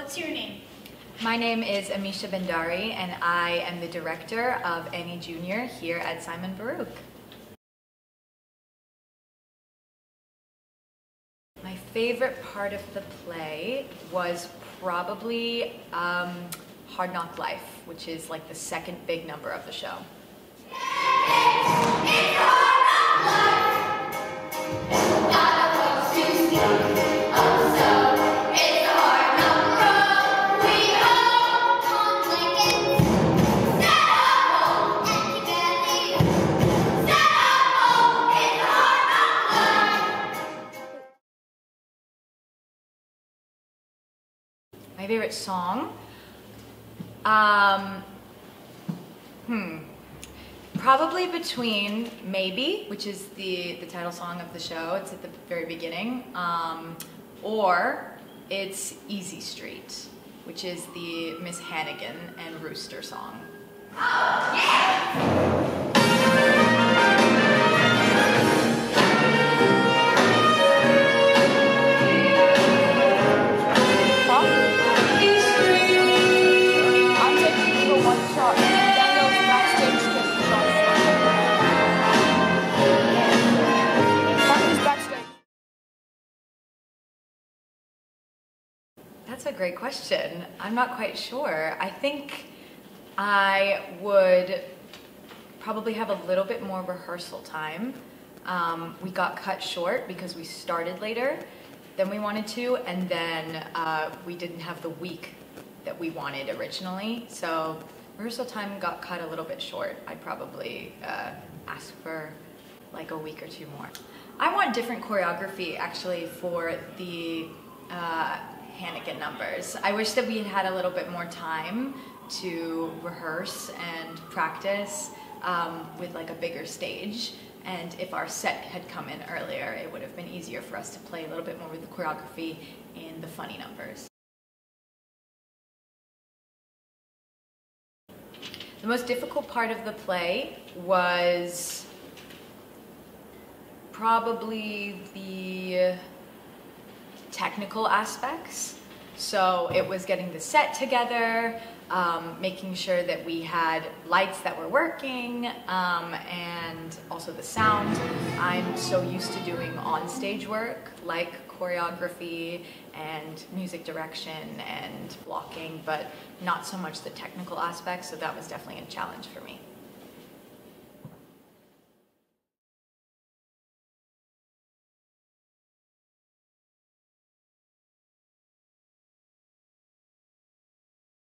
What's your name? My name is Amisha Bhandari, and I am the director of Annie Jr. here at Simon Baruch. My favorite part of the play was probably um, Hard Knock Life, which is like the second big number of the show. My favorite song? Um, hmm. Probably between Maybe, which is the, the title song of the show, it's at the very beginning, um, or it's Easy Street, which is the Miss Hannigan and Rooster song. I'm That's a great question. I'm not quite sure. I think I would probably have a little bit more rehearsal time. Um, we got cut short because we started later than we wanted to, and then uh, we didn't have the week that we wanted originally. So rehearsal time got cut a little bit short. I'd probably uh, ask for like a week or two more. I want different choreography actually for the uh, Hannigan numbers. I wish that we had had a little bit more time to rehearse and practice um, with like a bigger stage. And if our set had come in earlier, it would have been easier for us to play a little bit more with the choreography in the funny numbers. The most difficult part of the play was probably the technical aspects. So it was getting the set together, um, making sure that we had lights that were working, um, and also the sound. I'm so used to doing on-stage work, like choreography and music direction and blocking, but not so much the technical aspects, so that was definitely a challenge for me.